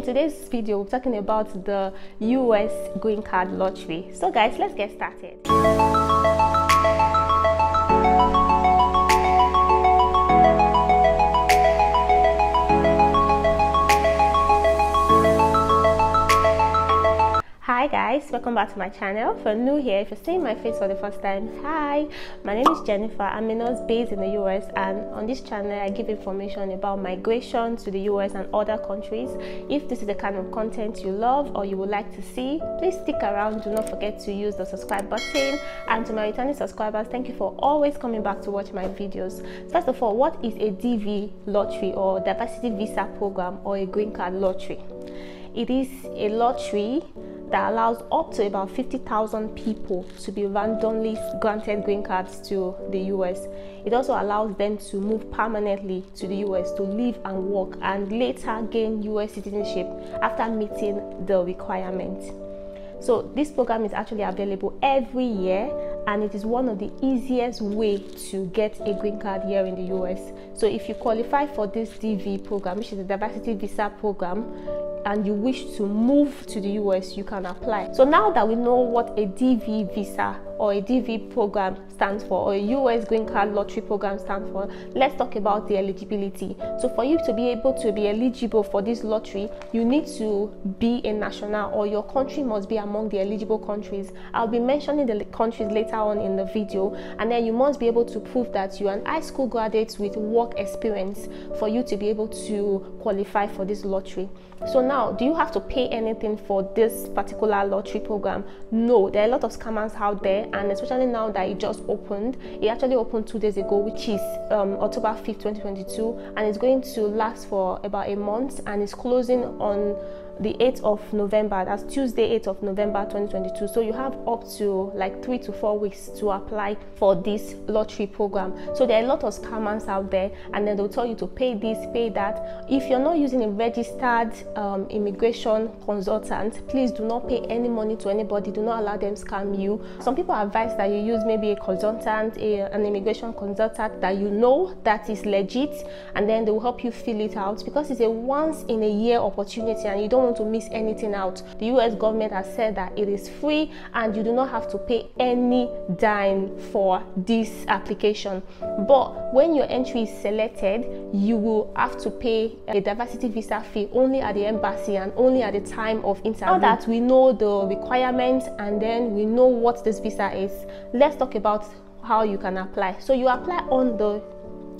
In today's video, we're talking about the US green card lottery. So guys, let's get started. Hi guys, welcome back to my channel. For new here, if you're seeing my face for the first time, hi, my name is Jennifer. I'm a nurse based in the US and on this channel I give information about migration to the US and other countries. If this is the kind of content you love or you would like to see, please stick around. Do not forget to use the subscribe button. And to my returning subscribers, thank you for always coming back to watch my videos. First of all, what is a DV lottery or diversity visa program or a green card lottery? It is a lottery that allows up to about 50,000 people to be randomly granted green cards to the US. It also allows them to move permanently to the US to live and work and later gain US citizenship after meeting the requirements. So this program is actually available every year and it is one of the easiest way to get a green card here in the US. So if you qualify for this DV program, which is a diversity visa program, and you wish to move to the US, you can apply. So now that we know what a DV visa or a DV program stands for, or a US green card lottery program stands for, let's talk about the eligibility. So for you to be able to be eligible for this lottery, you need to be a national or your country must be among the eligible countries. I'll be mentioning the countries later on in the video, and then you must be able to prove that you're an high school graduate with work experience for you to be able to qualify for this lottery. So now, do you have to pay anything for this particular lottery program? No, there are a lot of scammers out there, and especially now that it just opened. It actually opened two days ago, which is um, October 5th, 2022, and it's going to last for about a month, and it's closing on the 8th of November. That's Tuesday, 8th of November 2022. So you have up to like three to four weeks to apply for this lottery program. So there are a lot of scammers out there, and then they'll tell you to pay this, pay that. If you're not using a registered um, immigration consultant, please do not pay any money to anybody. Do not allow them scam you. Some people advise that you use maybe a consultant, a, an immigration consultant that you know that is legit, and then they will help you fill it out because it's a once in a year opportunity, and you don't want to miss anything out. The US government has said that it is free and you do not have to pay any dime for this application. But when your entry is selected, you will have to pay a diversity visa fee only at the embassy and only at the time of interview. Now that we know the requirements and then we know what this visa is, let's talk about how you can apply. So you apply on the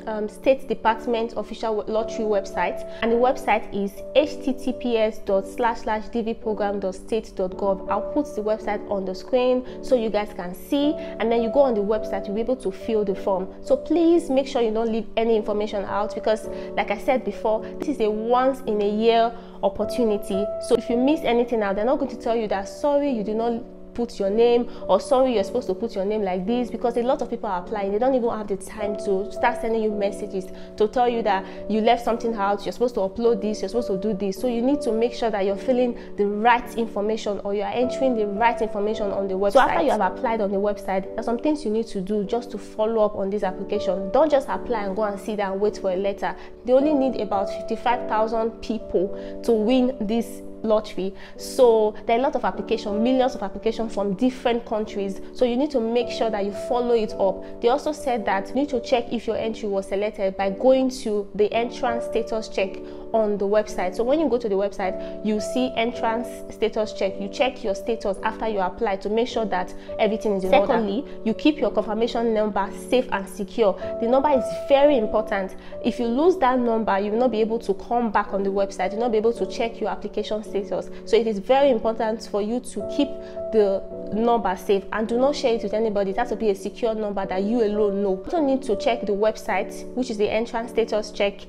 um, State Department official lottery website, and the website is https dvprogram.state.gov. I'll put the website on the screen so you guys can see, and then you go on the website, you'll be able to fill the form. So please make sure you don't leave any information out because, like I said before, this is a once in a year opportunity. So if you miss anything out, they're not going to tell you that sorry, you did not put your name or sorry you're supposed to put your name like this because a lot of people are applying they don't even have the time to start sending you messages to tell you that you left something out you're supposed to upload this you're supposed to do this. So you need to make sure that you're filling the right information or you're entering the right information on the website. So after you have applied on the website there's some things you need to do just to follow up on this application. Don't just apply and go and sit and wait for a letter. They only need about 55,000 people to win this lottery. So there are a lot of application, millions of applications from different countries. So you need to make sure that you follow it up. They also said that you need to check if your entry was selected by going to the entrance status check on the website. So when you go to the website, you see entrance status check. You check your status after you apply to make sure that everything is in Secondly, order. Secondly, you keep your confirmation number safe and secure. The number is very important. If you lose that number, you will not be able to come back on the website. You'll not be able to check your application status. So it is very important for you to keep the number safe and do not share it with anybody. Has to be a secure number that you alone know. You also need to check the website, which is the entrance status check,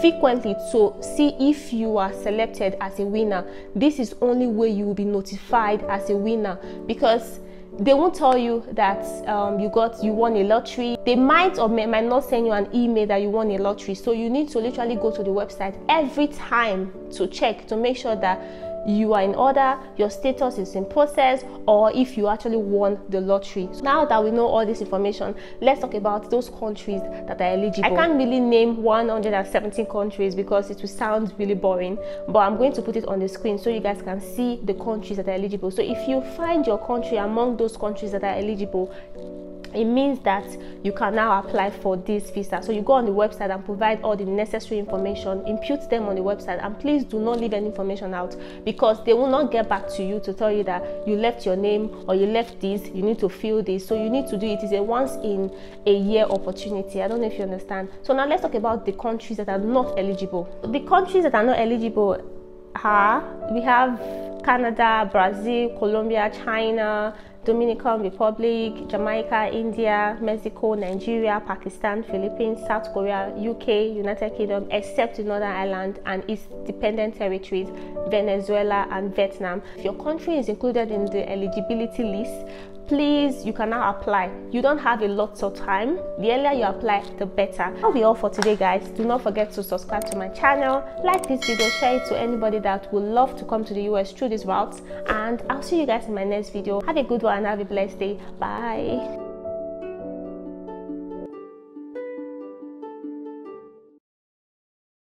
frequently to see if you are selected as a winner. This is only way you will be notified as a winner because they won't tell you that um, you got you won a lottery they might or may, might not send you an email that you won a lottery so you need to literally go to the website every time to check to make sure that you are in order, your status is in process, or if you actually won the lottery. Now that we know all this information, let's talk about those countries that are eligible. I can't really name 117 countries because it will sound really boring, but I'm going to put it on the screen so you guys can see the countries that are eligible. So if you find your country among those countries that are eligible, it means that you can now apply for this visa. So you go on the website and provide all the necessary information impute them on the website and please do not leave any information out because they will not get back to you to tell you that you left your name or you left this. You need to fill this. So you need to do it. it is a once in a year opportunity. I don't know if you understand. So now let's talk about the countries that are not eligible. The countries that are not eligible are we have canada brazil colombia china Dominican Republic, Jamaica, India, Mexico, Nigeria, Pakistan, Philippines, South Korea, UK, United Kingdom, except the Northern Ireland and its dependent territories, Venezuela and Vietnam. If your country is included in the eligibility list, please you can now apply. You don't have a lot of time. The earlier you apply the better. That'll be all for today guys. Do not forget to subscribe to my channel. Like this video share it to anybody that would love to come to the us through this route. And i'll see you guys in my next video. Have a good one have a blessed day. Bye